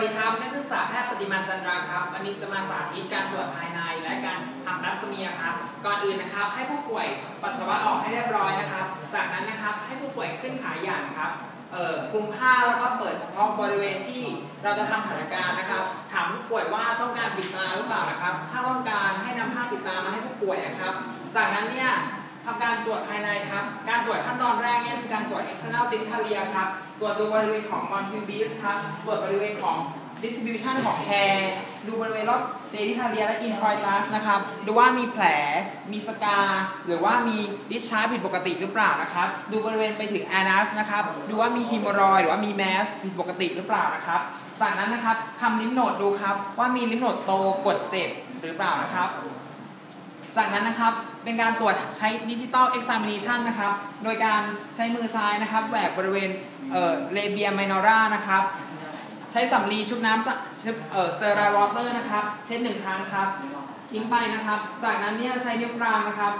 วัสดีครับ นักศึกษาแพทย์ปฏิมาจันทราครับ วันนี้จะมาสาธิตการตรวจภายในและการทำรัสเมียครับ ก่อนอื่นนะครับ ให้ผู้ป่วยปัสสาวะออกให้เรียบร้อยนะครับ จากนั้นนะครับให้ผู้ป่วยขึ้นขาอย่างครับ เอ่อคลุมผ้าแล้วก็เปิดเฉพาะบริเวณที่เราจะทำหัตถการนะครับ ถามผู้ป่วยว่าต้องการปิดตาหรือเปล่านะครับ ถ้าต้องการให้นำผ้าปิดตามาให้ผู้ป่วยนะครับ จากนั้นเนี่ย ทำการตรวจภายในครับ การตรวจขั้นตอนแรกเนี่ยคือการตรวจ external genitalia ครับ ตรวจดูบริเวณของ m o n t i b i s ครับ ตรวจบริเวณของ distribution ของ hair ดูบริเวณรอบ genitalia และ introitus นะครับ ดูว่ามีแผล มี scar หรือว่ามี discharge ผิดปกติหรือเปล่านะครับ ดูบริเวณไปถึง anus นะครับ ดูว่ามี hemorrhoid หรือว่ามี mass ผิดปกติหรือเปล่านะครับ จากนั้นนะครับคลำ lymph node ดูครับว่ามี lymph node โตกดเจ็บหรือเปล่านะครับ จากนั้นนะครับเป็นการตรวจใช้ดิจิตอลเอ็กซ m มิเนชันนะครับ โดยการใช้มือซ้ายนะครับแหวกบริเวณเอ่อ labia minora นะครับ ใช้สำลีชุบน้ำสะชุบเอ่อ sterile water นะครับ เช็ดหนึ่งครั้งครับ ทิ้งไปนะครับ จากนั้นเนี่ยใช้นิ้วกลางนะครับ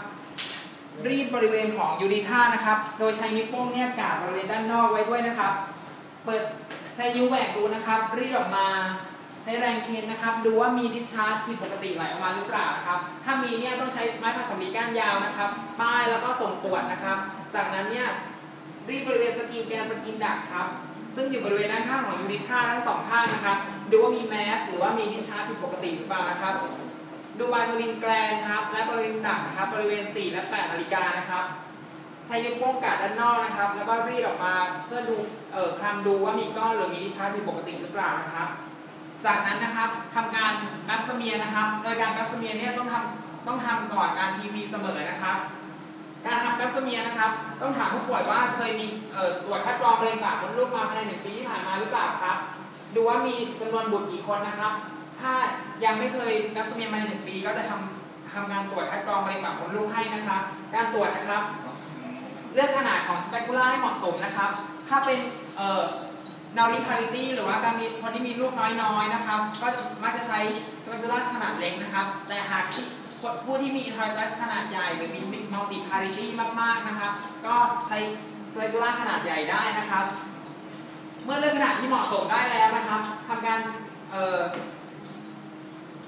รีดบริเวณของ urethra นะครับ โดยใช้นิ้วโป้งเนี่ยกดบริเวณด้านนอกไว้ด้วยนะครับ เปิดใช้นิ้วแหวกดูนะครับ รีดออกมา ใช้แรงเค้นนะครับ ดูว่ามี discharge ผิดปกติไหลออกมาหรือเปล่านะครับ ถ้ามีเนี่ยต้องใช้ไม้พันสำลีก้านยาวนะครับ ป้ายแล้วก็ส่งตรวจนะครับ จากนั้นเนี่ยรีดบริเวณ Skene's gland Skene's duct ครับ ซึ่งอยู่บริเวณด้านข้างของยูนิท่าทั้งสองข้างนะครับ ดูว่ามี mass หรือว่ามี discharge ผิดปกติหรือเปล่านะครับ ดู Bartholin gland ครับ และบริเวณ duct นะครับ บริเวณ 4 และ 8 นาฬิกานะครับใช้นิ้วโป้งกดด้านนอกนะครับ แล้วก็รีดออกมาเพื่อดูเอ่อคลำดูว่ามีก้อนหรือมี discharge ผิดปกติหรือเปล่านะครับ จากนั้นนะครับทำการแบปสเมียนะครับ โดยการแบปสเมียเนี่ยต้องทำต้องทำก่อนการทีวีเสมอนะครับ การทำแบปสเมียนะครับ ต้องถามผู้ป่วยว่าเคยมีเอ่อตรวจคัดกรองมะเร็งปากมดลูกมาภายในหนึ่งปีที่ผ่านมาหรือเปล่าครับ ดูว่ามีจำนวนบุตรกี่คนนะครับ ถ้ายังไม่เคยแบปสเมียมาในหนึ่งปี ก็จะทำทำการตรวจคัดกรองมะเร็งปากมดลูกให้นะครับ การตรวจนะครับ เลือกขนาดของสเปกุล่าให้เหมาะสมนะครับ ถ้าเป็นเอ่อ นาริพาริตี้หรือว่าการมีคนที่มีลูกน้อยๆนะครับ ก็มักจะใช้สเปกุล่าขนาดเล็กนะครับ แต่หากที่ผู้ที่มีทอยลัสขนาดใหญ่ หรือมีมัลติพาริตี้มากๆนะครับ ก็ใช้สเปกุล่าขนาดใหญ่ได้นะครับ เมื่อเลือกขนาดที่เหมาะสมได้แล้วนะครับทำการเอ่อ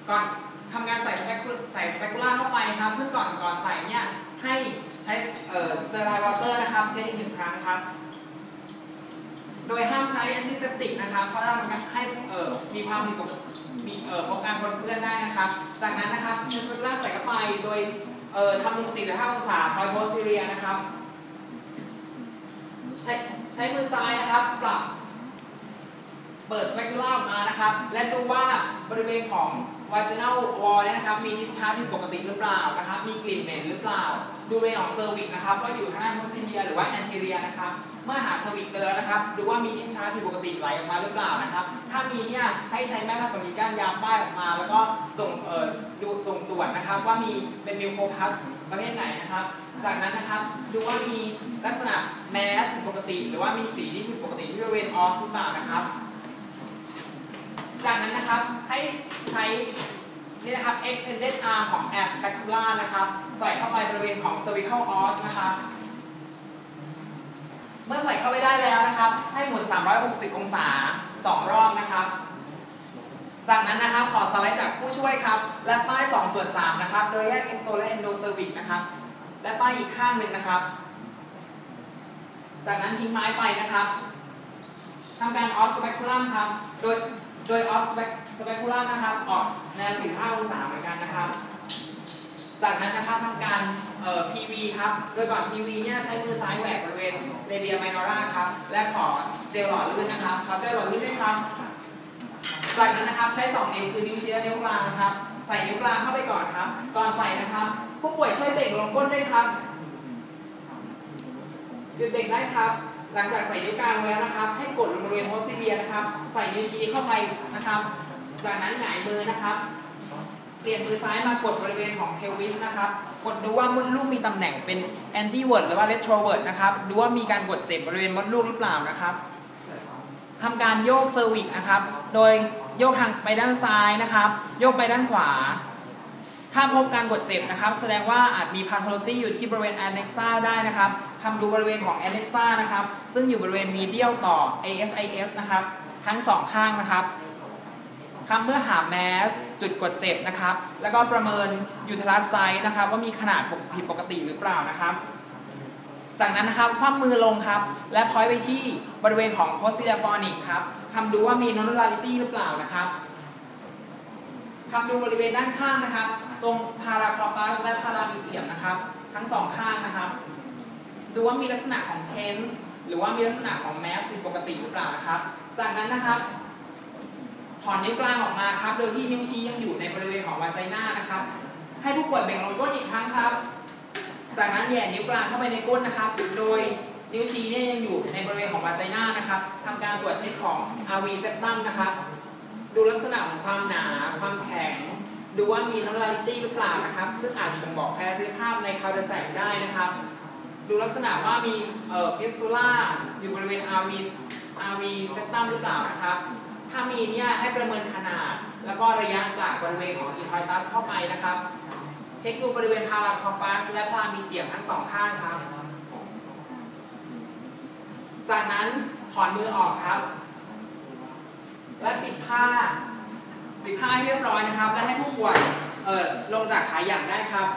ก่อนทำการใส่สเปกุใส่สเปกุล่าเข้าไปครับเพื่อก่อนก่อนใส่เนี่ยให้ใช้เอ่อ sterile water นะครับเช็ดอีกหนึ่งครั้งครับ โดยห้ามใช้ antiseptic นะครับ เพราะทำให้เอ่อมีความผิดปกติมีเอ่อป้องกันปนเปื้อนได้นะครับ จากนั้นนะครับใช้ speculum ใส่เข้าไปโดยเอ่อทำมุม45องศา point posterior นะครับ ใช้ใช้มือซ้ายนะครับปรับเปิด speculum ออกมานะครับ และดูว่าบริเวณของ vaginal wall เนี่ยนะครับ มี discharge ผิดปกติหรือเปล่านะครับ มีกลิ่นเหม็นหรือเปล่า ดูบริเวณของ cervix นะครับว่าอยู่ทางด้าน posterior หรือว่า anterior นะครับ เมื่อหา cervix เจอแล้ว นะครับดูว่ามี discharge ผิดปกติไหลออกมาหรือเปล่านะครับ ถ้ามีเนี่ยให้ใช้ไม้พันสำลีก้านยาวป้ายออกมา แล้วก็ส่งเอ่อดูส่งตรวจนะครับ ว่ามีเป็น mucopus ประเภทไหนนะครับ จากนั้นนะครับดูว่ามีลักษณะ mass ผิดปกติ หรือว่ามีสีที่ผิดปกติที่บริเวณ os หรือเปล่านะครับ จากนั้นนะครับให้ใช้นี่นะครับ extended arm ของ air spatula นะครับ ใส่เข้าไปบริเวณของ cervical os นะครับ มื่อใส่เข้าไปได้แล้วนะครับ ให้หมุน 360 องศา 2 รอบนะครับ จากนั้นนะครับขอสไลด์จากผู้ช่วยครับ และป้าย2ส่วน3นะครับ โดยแยก endo และ endo cervix นะครับ และป้ายอีกข้างหนึ่งนะครับ จากนั้นทิ้งไม้ไปนะครับทำการ off speculum ครับ โดย โดย off speculum นะครับ ออกแนว45องศาเหมือนกันนะครับ จากนั้นนะครับทำการเอ่อ PV ครับ โดยก่อน PV เนี่ยใช้มือซ้ายแหวกบริเวณเรเดียไมนอร่าครับ และขอเจลหล่อลื่นนะครับขอเจลหล่อลื่นด้วยครับ จากนั้นนะครับใช้2นิ้วคือนิ้วชี้และนิ้วกลางนะครับ ใส่นิ้วกลางเข้าไปก่อนครับ ก่อนใส่นะครับ ผู้ป่วยช่วยเบ่งลงก้นด้วยครับหยุดเบ่งได้ครับ หลังจากใส่นิ้วกลางแล้วนะครับ ให้กดลงบริเวณ posterior นะครับ ใส่นิ้วชี้เข้าไปนะครับ จากนั้นหงายมือนะครับ เปลี่ยนมือซ้ายมากดบริเวณของ pelvis นะครับ กดดูว่ามดลูกมีตำแหน่งเป็น antevert หรือว่า retrovert นะครับ ดูว่ามีการกดเจ็บบริเวณมดลูกหรือเปล่านะครับทำการโยก cervix นะครับ โดยโยกทางไปด้านซ้ายนะครับ โยกไปด้านขวา ถ้าพบการกดเจ็บนะครับ แสดงว่าอาจมี pathology อยู่ที่บริเวณ adnexa ได้นะครับทำดูบริเวณของ annexa นะครับ ซึ่งอยู่บริเวณ medial ต่อ ASIS นะครับ ทั้งสองข้างนะครับ ทำเมื่อหาแมสจุดกดเจ็บนะครับ แล้วก็ประเมินยูทรัสไซส์นะครับ ว่ามีขนาดผิดปกติหรือเปล่านะครับ จากนั้นนะครับคว่ำมือลงครับ และพอยไปที่บริเวณของ posterior ครับคำดูว่ามี nodularity หรือเปล่านะครับคำดูบริเวณด้านข้างนะครับ ตรง paracropus และ paramedium นะครับ ทั้งสองข้างนะครับ ดูว่ามีลักษณะของ tense หรือว่ามีลักษณะของ mass ผิดปกติหรือเปล่านะครับ จากนั้นนะครับ ถอนนิ้วกลางออกมาครับ โดยที่นิ้วชี้ยังอยู่ในบริเวณของวาไจน่านะครับ ให้ผู้ป่วยเบ่งลงก้นอีกครั้งครับ จากนั้นแย่นิ้วกลางเข้าไปในก้นนะครับ โดยนิ้วชี้เนี่ยยังอยู่ในบริเวณของวาไจน่านะครับทำการตรวจเช็คของ RV septum นะครับ ดูลักษณะของความหนา ความแข็ง ดูว่ามี nodularity หรือเปล่านะครับ ซึ่งอาจบ่งบอกแพทย์ประสิทธิภาพในคาวเดแสกได้นะครับ ดูลักษณะว่ามีเอ่อ fistula อยู่บริเวณ RV RV septum หรือเปล่านะครับ ถ้ามีเนี่ยให้ประเมินขนาด แล้วก็ระยะจากบริเวณของ introitus เข้าไปนะครับ เช็คดูบริเวณพาราคอปัสและพามีเตียมทั้งสองข้างครับ จากนั้นถอนมือออกครับ และปิดผ้า ปิดผ้าให้เรียบร้อยนะครับ และให้ผู้ป่วยเออลงจากขาอย่างได้ครับ